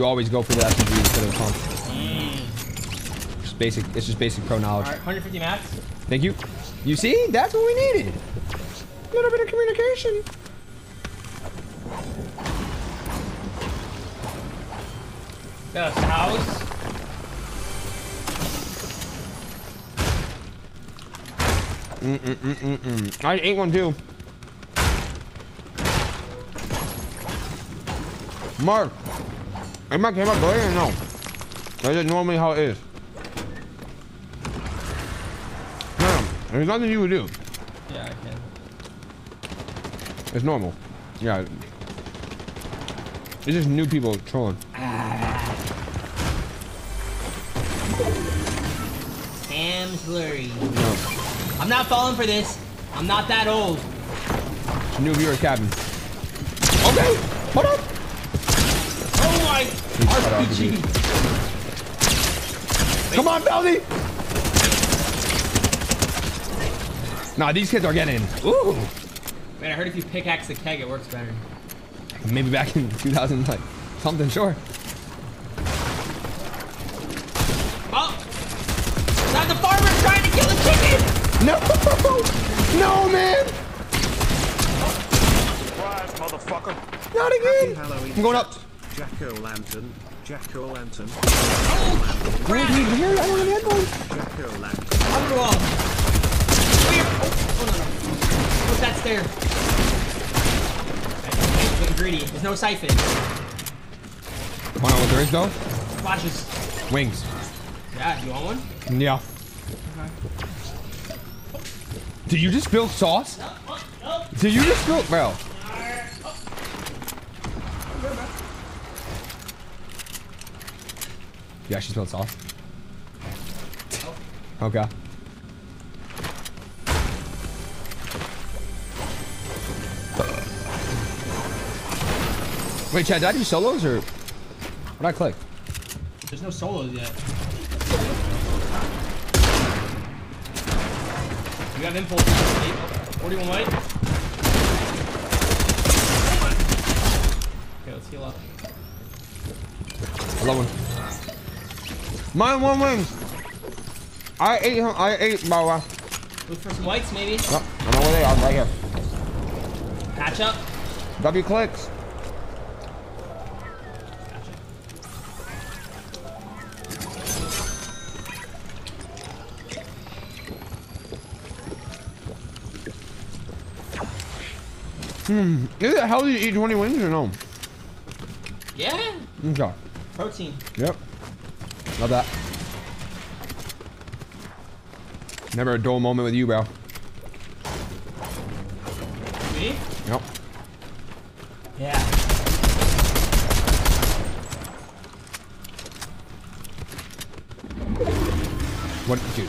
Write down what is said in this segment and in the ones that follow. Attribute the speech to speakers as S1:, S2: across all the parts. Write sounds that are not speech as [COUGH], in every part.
S1: You always go for the SMG instead of the pump. Mm. Just basic. It's just basic pro knowledge.
S2: All right, 150 max.
S1: Thank you. You see? That's what we needed. A little bit of communication.
S2: Got a house.
S1: Mm-mm-mm-mm-mm. I ate one too. Mark, am I up early or no? That's it normally how it is. No, there's nothing you would do.
S2: Yeah, I can.
S1: It's normal. Yeah. It's just new people trolling.
S2: Sam's blurry.
S1: No.
S2: I'm not falling for this. I'm not that old.
S1: It's new viewer cabin. Okay, hold up.
S2: My
S1: cut
S2: RPG.
S1: Come on, Belly. Nah, these kids are getting. Ooh.
S2: Man, I heard if you pickaxe the keg, it works better.
S1: Maybe back in 2000, like something, sure.
S2: Oh! Not the farmer trying to kill the chicken!
S1: No, no, man.
S3: Surprise, motherfucker.
S1: Not again. I'm going up.
S4: Jack-o'-lantern. Jack-o'-lantern.
S1: I don't even hear it. I don't have headphones.
S4: Jack-o'-lantern.
S2: I'll go off. Where? Oh, oh no, no. What's that stair? Okay, getting greedy. There's no siphon.
S1: Hold on, what there is though?
S2: Flashes.
S1: Wings.
S2: Yeah, you want one?
S1: Yeah. Did you just spill sauce? Did you just spill, bro? Yeah, she spilled sauce. Okay. Wait, chat, did I do solos or what did I click?
S2: There's no solos yet. You have impulse. Oh, 41 white. Okay, let's heal up.
S1: I love one. Mine one wins. I ate him. I ate uh,
S2: Look for some whites, maybe.
S1: Yep, I know where they are. Right here.
S2: Patch up.
S1: W
S2: Clix. Up.
S1: Is it healthy to eat 20 wings or no?
S2: Yeah.
S1: Okay.
S2: Protein.
S1: Yep. Love that. Never a dull moment with you, bro.
S2: Me?
S1: Yep.
S2: Yeah.
S1: What, dude?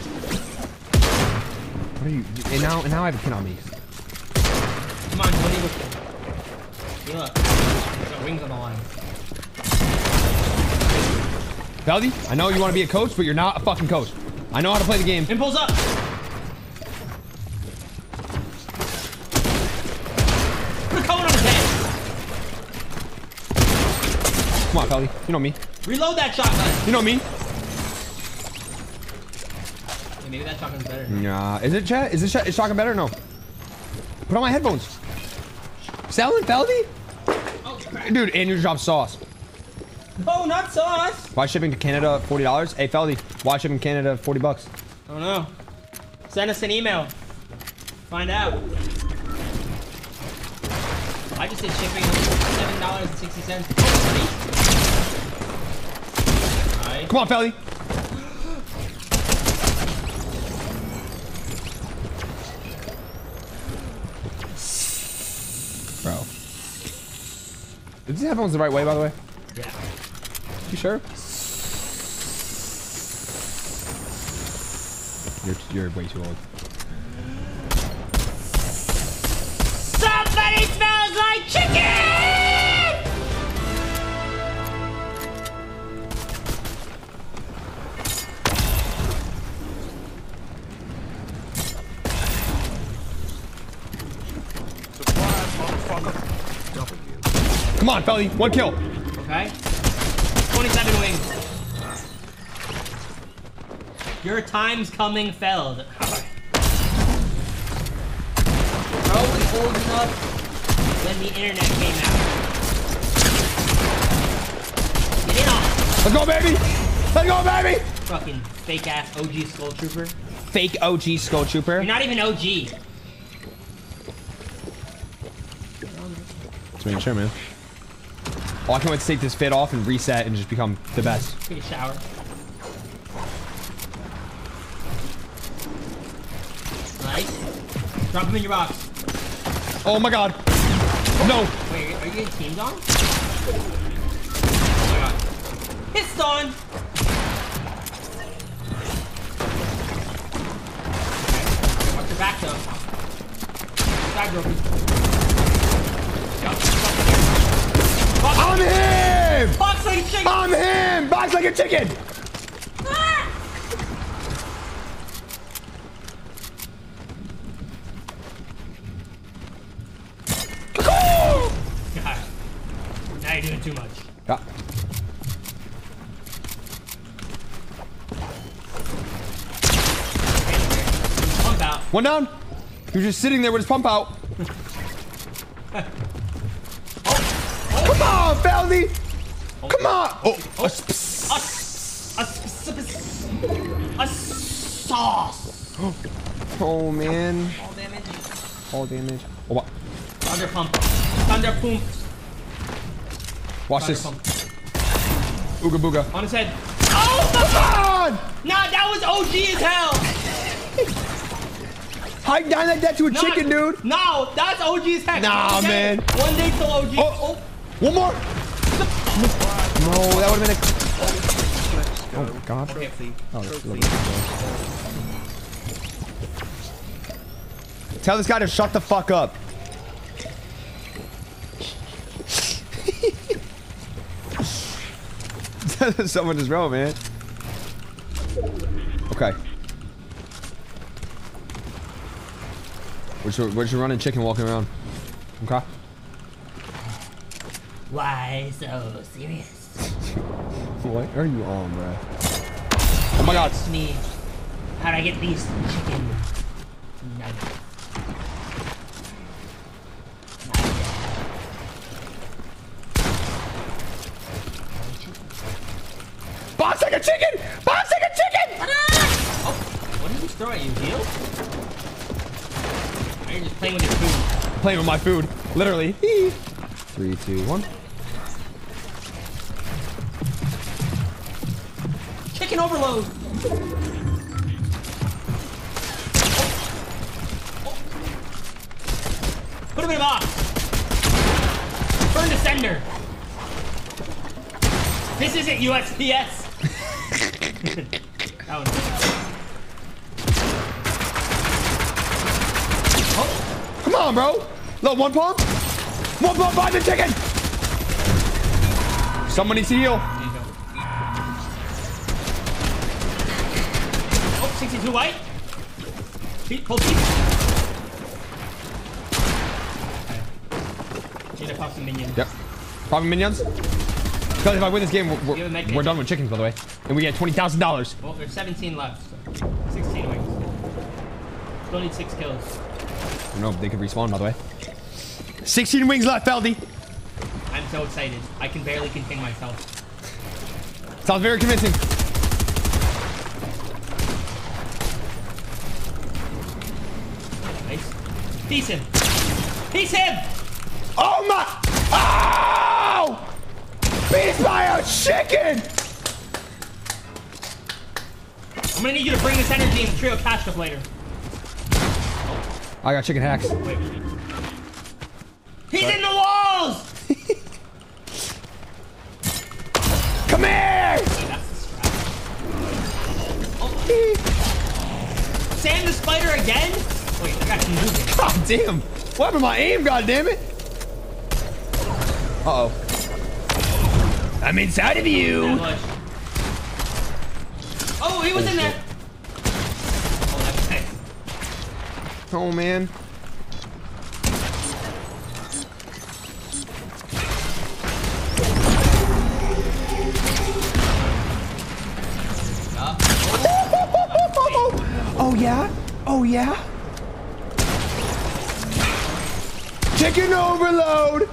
S1: What are you? And now, and now I have a pin on me.
S2: Come on, Tony. Heal up. Got wings on the line.
S1: Valdi, I know you want to be a coach, but you're not a fucking coach. I know how to play the game.
S2: Impulse up. Put a cone on his head.
S1: Come on, Valdi. You know me.
S2: Reload that shotgun.
S1: You know me.
S2: Maybe that shotgun's better.
S1: Nah. Is it chat? Is this shot? Is shotgun better? No. Put on my headphones. Selling Valdi?
S2: Oh.
S1: Dude, and you dropped sauce.
S2: Oh, not sauce.
S1: Why shipping to Canada forty dollars? Hey Feldy, why shipping Canada forty bucks?
S2: I don't know. Send us an email. Find out. I just did shipping seven dollars and sixty cents. Alright.
S1: Come on, Feldy. Bro. Is these headphones the right way, by the way?
S2: Yeah.
S1: You sure? You're, you're way too old.
S2: Somebody smells like chicken!
S3: Surprise, motherfucker.
S4: W.
S1: Come on, Feldy. One kill.
S2: Okay. 27 wings. Your time's coming, Feld. Bro was old enough when the internet came out. Get in on it.
S1: Let's go, baby. Let's go, baby.
S2: Fucking fake ass OG Skull Trooper.
S1: Fake OG Skull Trooper.
S2: You're not even OG.
S1: Just making sure, man. Oh, I can't wait to take this fit off and reset and just become the best.
S2: Take a shower. Nice. Drop him in your box.
S1: Oh my god. No.
S2: Wait, are you getting teamed on? Oh my god. It's on! Watch your back though. Side Box,
S1: I'm him.
S2: box like a chicken!
S1: I'm him. Box like a chicken.
S2: Ah! God. Now you're doing too much.
S1: Yeah. One down. He was just sitting there with his pump out. [LAUGHS] Come on, Come on. Oh,
S2: Oh.
S1: a sp-
S2: A, s- a, s- s- a sauce.
S1: oh man.
S2: All damage.
S1: All damage. Oh, wa-
S2: Thunder pump. Thunder pump.
S1: watch
S2: Thunder
S1: this.
S2: pump.
S1: Ooga booga.
S2: On his head. Oh,
S1: Come on.
S2: nah, that was OG as hell.
S1: Hike down like that to a
S2: Nah,
S1: chicken, dude.
S2: No, that's OG as heck.
S1: Nah,
S2: Okay?
S1: man.
S2: One day till OG.
S1: Oh. oh. One more. No, that would have been a. Oh God. Oh, that's
S4: Trophy.
S1: Tell this guy to shut the fuck up. [LAUGHS] Someone just roll, man. Okay. What's your, what's your running chicken walking around? Okay.
S2: Why so serious?
S1: What are you on, bro? Oh my god.
S2: Ask me, how do I get these chicken nuggets?
S1: Box like a chicken! Box like a chicken!
S2: Oh, what did you throw at you? Heal? You're just playing with your food?
S1: Playing with my food. Literally. Three, two, one.
S2: Isn't USPS! [LAUGHS] that was oh,
S1: Come on, bro. Look, one pump. One pump by the chicken. Someone needs to heal.
S2: Oh, 62 white. Pete, pull Pete. Okay. Need to pop some minions.
S1: Yep. Popping minions. Because if I win this game, we're,
S2: You have a med
S1: we're, we're done with chickens, by the way. And we get $20,000.
S2: Well, there's 17 left. So 16 wings. Still need six kills.
S1: No, they could respawn, by the way. 16 wings left, Feldy.
S2: I'm so excited. I can barely contain myself.
S1: Sounds very convincing.
S2: Nice. Piece him. Piece him!
S1: Oh my! Oh! Beat by a chicken!
S2: I'm gonna need you to bring this energy and trio cash up later.
S1: I got chicken hacks.
S2: Wait. He's in the walls! [LAUGHS]
S1: Come here!
S2: That's the. Oh. Sam the spider again? Wait, I got you moving.
S1: God damn. What happened to my aim, god damn it? Uh-oh. I'm inside of you.
S2: Oh, he was in there. Oh, that was nice.
S1: Oh, man. Oh yeah? Oh yeah? Chicken overload!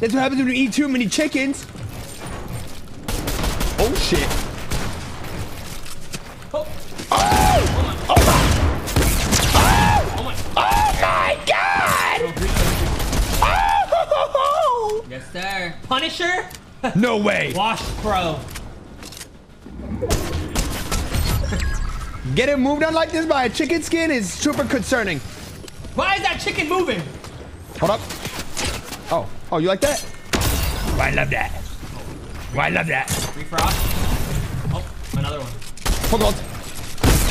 S1: That's what happens when you eat too many chickens. Oh shit.
S2: Oh,
S1: Oh!
S2: oh my. Oh my.
S1: Oh my god! Oh!
S2: Yes, sir. Punisher? [LAUGHS]
S1: No way.
S2: Wash Pro.
S1: Getting moved on like this by a chicken skin is super concerning.
S2: Why is that chicken moving?
S1: Hold up. Oh, oh, you like that? Oh, I love that. Oh, I love that.
S2: Refrost. Oh, another one.
S1: Hold on.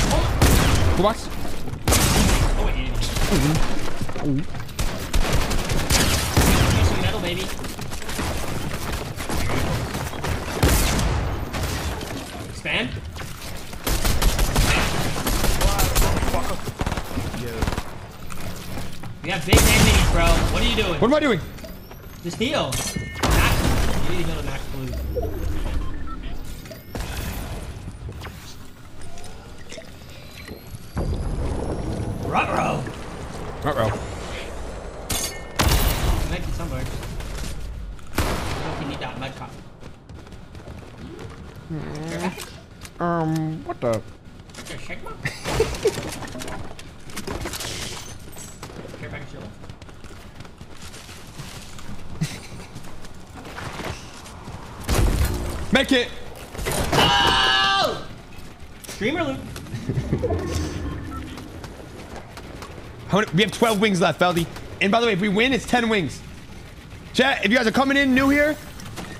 S2: Oh,
S1: Full box.
S2: oh wait, you didn't. Use some mm-hmm. metal, baby. Expand. We have big man minis, bro. What are you doing?
S1: What am I doing?
S2: Just heal. Max. You need to heal to max blue. Ruh-roh.
S1: Uh-oh.
S2: Might somewhere. I don't you need that cop. Care package?
S1: Um, what the?
S2: Care Sigma? Care package
S1: Make it.
S2: Oh! Streamer loot.
S1: We have 12 wings left, Feldy. And by the way, if we win, it's 10 wings. Chat, if you guys are coming in new here,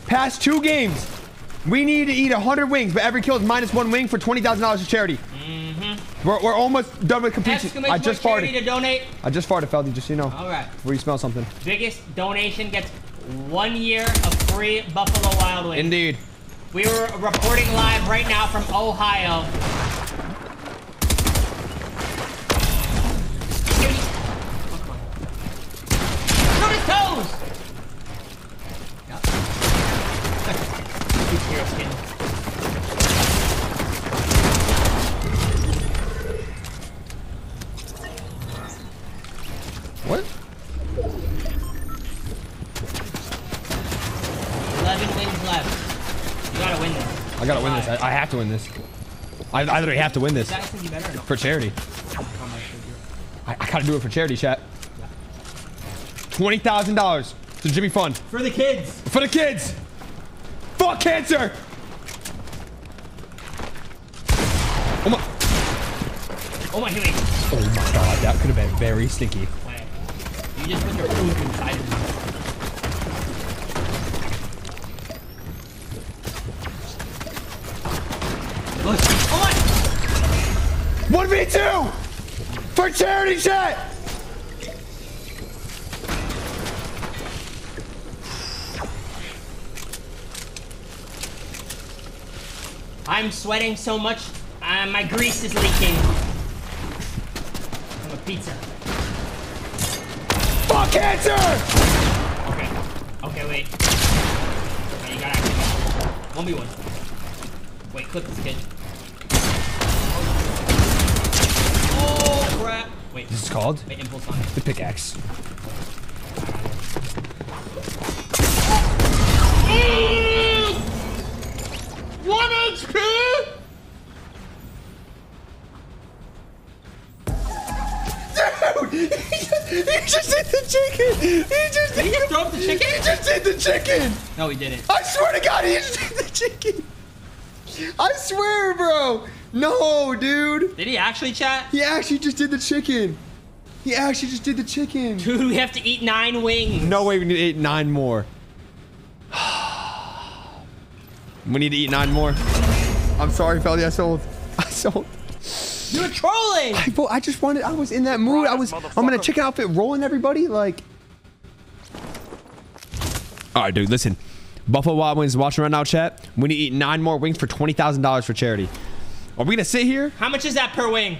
S1: past two games, we need to eat 100 wings, but every kill is minus one wing for $20,000 to charity. Mm-hmm. We're, we're almost done with completion. I just farted.
S2: to donate.
S1: I just farted, Feldy, just so you know.
S2: All right.
S1: Before you smell something.
S2: Biggest donation gets one year of free Buffalo Wild Wings.
S1: Indeed.
S2: We were reporting live right now from Ohio. Gotta win this.
S1: I, I have to win this. I, I literally have to win this
S2: Is that think you better or no?
S1: for charity.
S2: How much would you-
S1: I, I gotta do it for charity, chat. $20,000 to Jimmy Fund.
S2: For the kids.
S1: For the kids! Fuck cancer! Oh my,
S2: Oh my,
S1: oh my god, that could have been very stinky.
S2: You just put your food inside of Look. Oh my!
S1: 1v2! For charity, chat!
S2: I'm sweating so much, uh, my grease is leaking. I'm a pizza.
S1: Fuck cancer!
S2: Okay. Okay, wait. Okay, you gotta actually. 1v1. Wait, clip this kid. Wait,
S1: This is called
S2: wait, impulse on it.
S1: the pickaxe.
S2: One HP!
S1: Dude! He just, he just hit the chicken! He just
S2: Did he just throw up the chicken?
S1: He just hit the chicken!
S2: No, he didn't.
S1: I swear to God, he just hit the chicken! I swear, bro! No, dude!
S2: Did he actually chat?
S1: He actually just did the chicken! He actually just did the chicken!
S2: Dude, we have to eat nine wings.
S1: No way we need to eat nine more. [SIGHS] we need to eat nine more. I'm sorry, Feldy, I sold. [LAUGHS] I sold.
S2: You're trolling!
S1: I, bro, I just wanted, I was in that mood. I was, I'm in a chicken outfit rolling everybody. Like, all right, dude, listen. Buffalo Wild Wings is watching right now, chat. We need to eat nine more wings for $20,000 for charity. Are we to sit here?
S2: How much is that per wing?